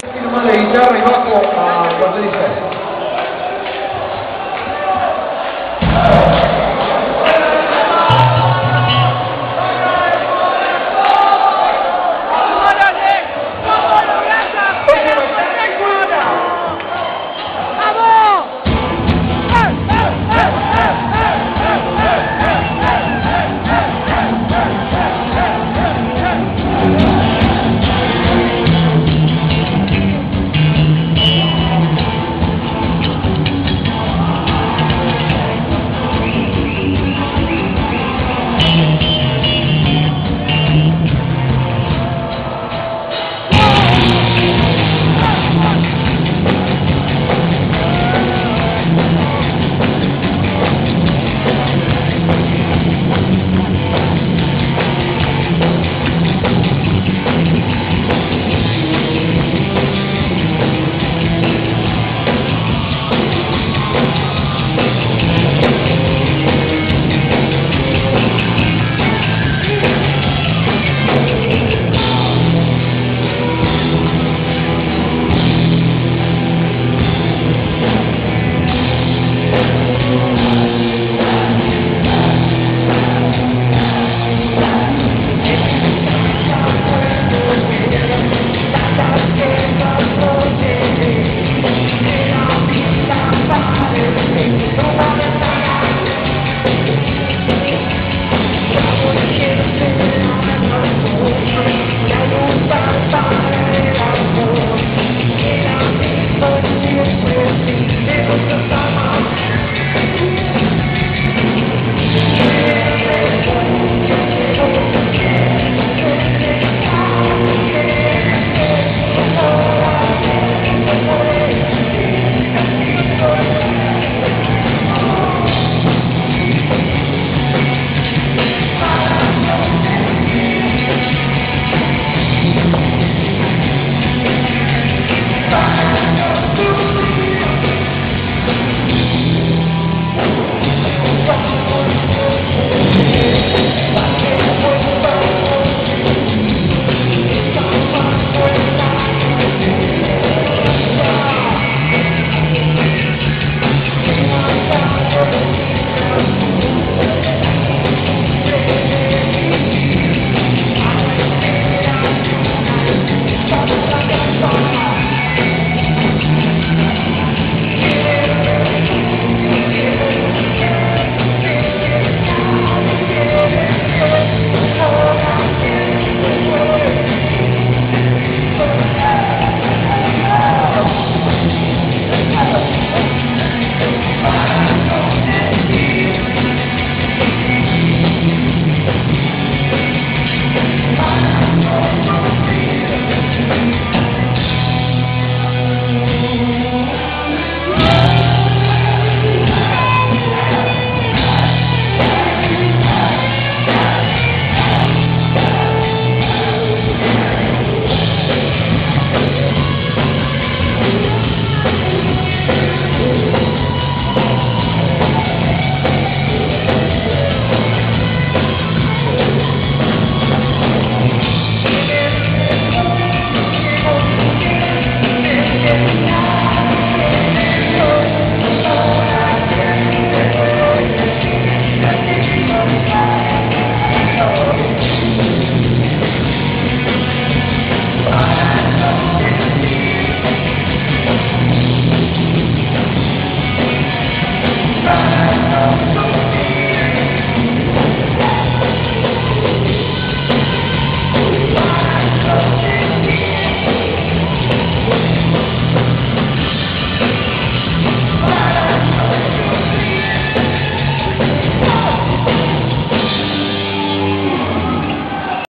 Firma de guitarra y bajo a baterista. Thank Amen.